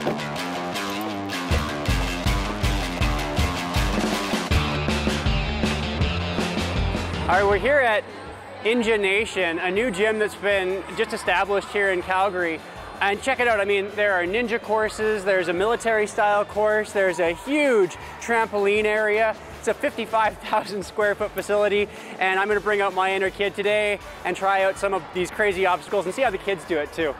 All right, we're here at Nation, a new gym that's been just established here in Calgary. And check it out, I mean, there are ninja courses, there's a military style course, there's a huge trampoline area. It's a 55,000 square foot facility, and I'm gonna bring out my inner kid today and try out some of these crazy obstacles and see how the kids do it too.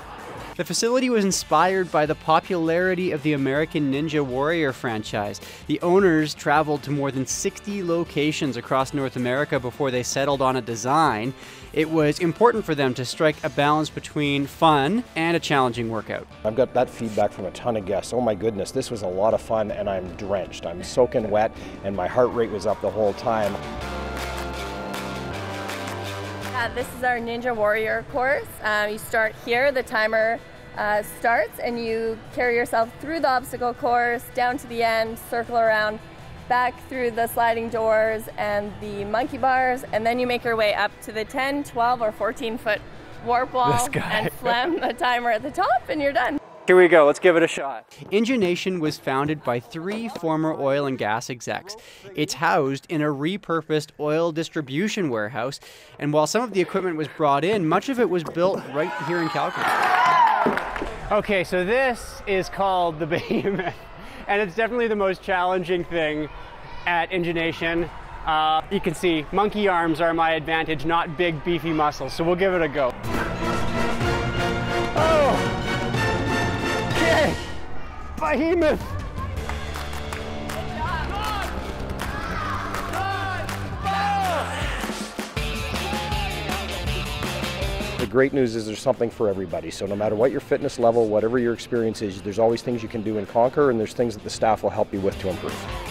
The facility was inspired by the popularity of the American Ninja Warrior franchise. The owners traveled to more than 60 locations across North America before they settled on a design. It was important for them to strike a balance between fun and a challenging workout. I've got that feedback from a ton of guests. Oh my goodness, this was a lot of fun and I'm drenched. I'm soaking wet and my heart rate was up the whole time. Uh, this is our Ninja Warrior course. Uh, you start here, the timer uh, starts, and you carry yourself through the obstacle course, down to the end, circle around, back through the sliding doors and the monkey bars, and then you make your way up to the 10, 12, or 14 foot warp wall and slam the timer at the top, and you're done. Here we go, let's give it a shot. Nation was founded by three former oil and gas execs. It's housed in a repurposed oil distribution warehouse, and while some of the equipment was brought in, much of it was built right here in Calgary. Okay, so this is called the Behemoth, and it's definitely the most challenging thing at Nation. Uh, you can see monkey arms are my advantage, not big beefy muscles, so we'll give it a go. Behemoth. The great news is there's something for everybody. So no matter what your fitness level, whatever your experience is, there's always things you can do and conquer, and there's things that the staff will help you with to improve.